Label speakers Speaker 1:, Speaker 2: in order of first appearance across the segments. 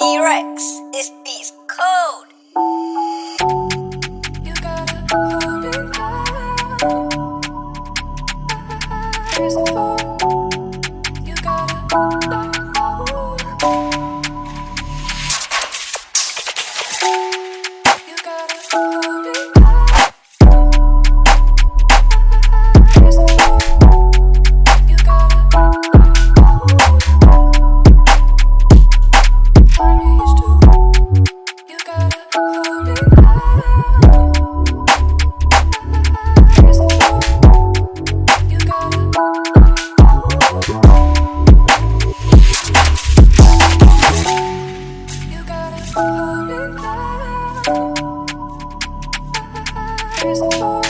Speaker 1: T-Rex, this beat's cold.
Speaker 2: You gotta hold it. Here's the phone. You gotta crystal.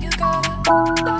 Speaker 2: You gotta.